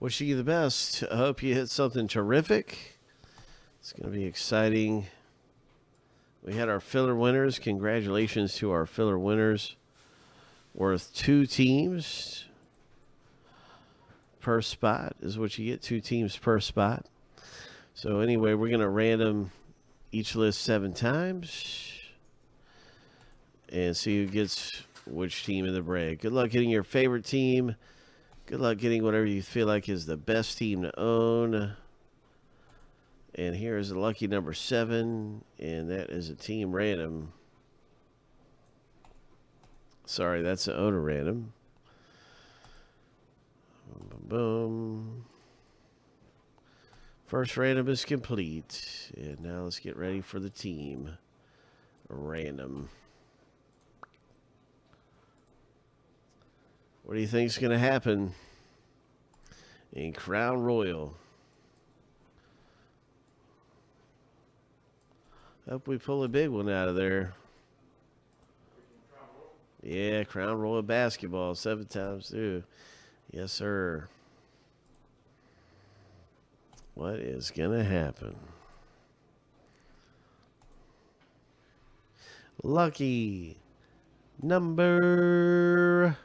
Wishing you the best. I hope you hit something terrific. It's going to be exciting. We had our filler winners. Congratulations to our filler winners. Worth two teams per spot is what you get. Two teams per spot. So anyway, we're going to random each list seven times and see who gets which team in the break. Good luck getting your favorite team. Good luck getting whatever you feel like is the best team to own. And here is the lucky number seven, and that is a team random. Sorry, that's an owner random. Boom, boom, boom. First random is complete. And now let's get ready for the team random. What do you think is going to happen in Crown Royale? Hope we pull a big one out of there. Yeah, Crown Royale basketball seven times through. Yes, sir. What is going to happen? Lucky number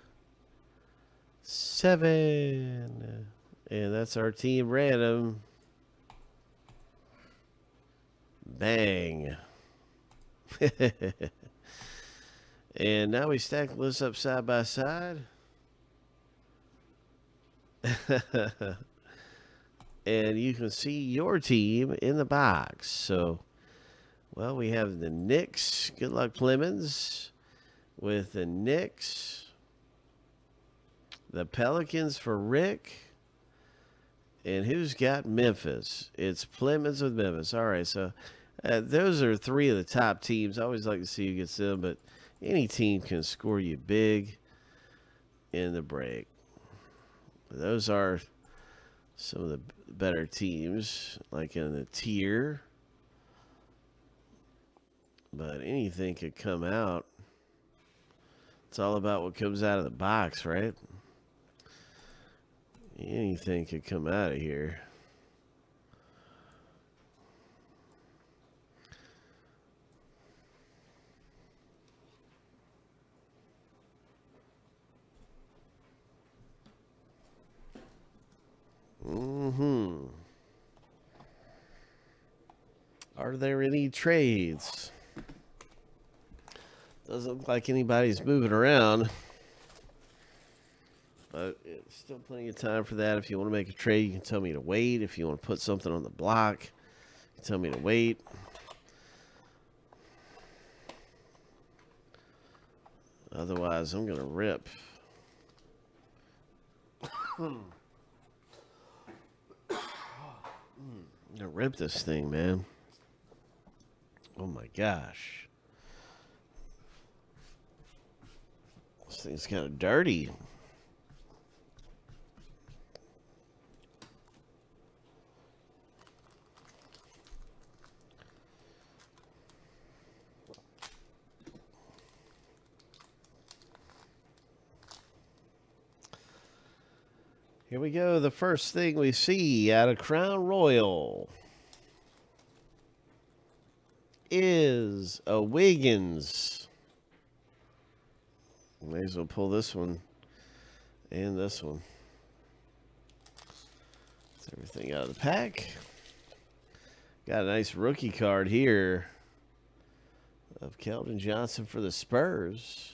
seven. And that's our team random. Bang. and now we stack the list up side by side. and you can see your team in the box. So, well, we have the Knicks. Good luck, Clemens, with the Knicks. The Pelicans for Rick. And who's got Memphis? It's Clemens with Memphis. All right, so uh, those are three of the top teams. I always like to see who gets them, but any team can score you big in the break. Those are some of the better teams, like in the tier. But anything could come out. It's all about what comes out of the box, right? Anything could come out of here. Mm-hmm. Are there any trades? Doesn't look like anybody's moving around. Still plenty of time for that. If you want to make a trade, you can tell me to wait. If you want to put something on the block, you tell me to wait. Otherwise, I'm going to rip. I'm going to rip this thing, man. Oh my gosh. This thing's kind of dirty. Here we go. The first thing we see out of Crown Royale is a Wiggins. May as well pull this one and this one. That's everything out of the pack. Got a nice rookie card here of Keldon Johnson for the Spurs.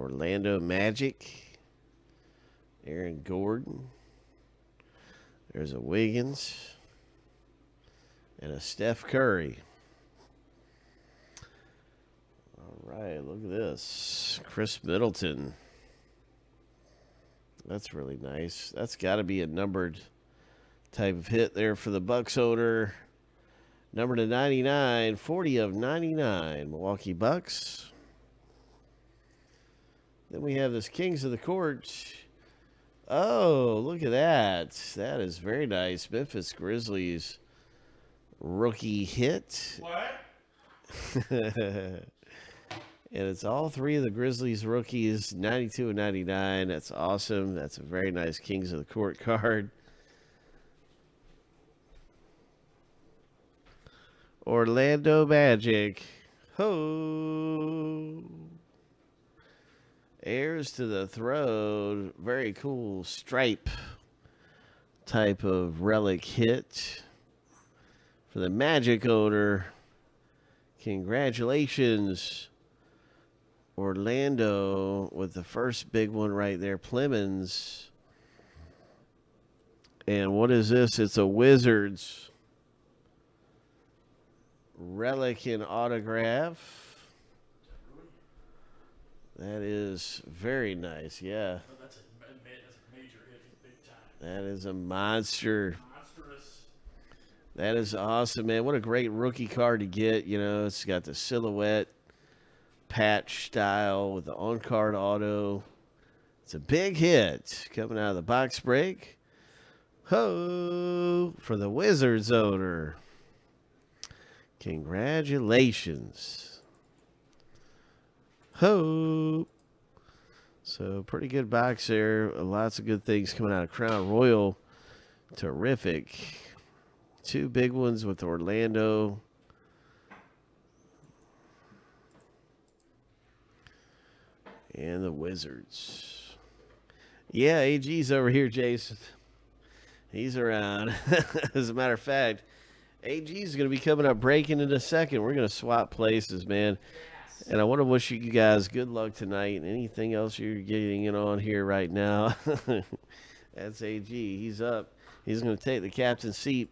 Orlando Magic. Aaron Gordon. There's a Wiggins. And a Steph Curry. All right, look at this. Khris Middleton. That's really nice. That's got to be a numbered type of hit there for the Bucks owner. Number to 99, 40 of 99, Milwaukee Bucks. Then we have this Kings of the Court. Oh, look at that. That is very nice. Memphis Grizzlies rookie hit. What? And it's all three of the Grizzlies rookies, 92 and 99. That's awesome. That's a very nice Kings of the Court card. Orlando Magic. Ho! Heirs to the throne. Very cool stripe type of relic hit for the Magic owner. Congratulations, Orlando, with the first big one right there, Plemons. And what is this? It's a Wizards relic and autograph. That is very nice. Yeah. Oh, that's, a, major hit. Big time. That is a monster. Monstrous. That is awesome, man. What a great rookie card to get. You know, it's got the silhouette patch style with the on card auto. It's a big hit coming out of the box break. Ho for the Wizards owner. Congratulations. Ho. So, pretty good box there. Lots of good things coming out of Crown Royale. Terrific. Two big ones with Orlando. And the Wizards. Yeah, AG's over here, Jason. He's around. As a matter of fact, AG is going to be coming up breaking in a second. We're going to swap places, man. And I want to wish you guys good luck tonight. Anything else you're getting in on here right now, that's AG. He's up. He's going to take the captain's seat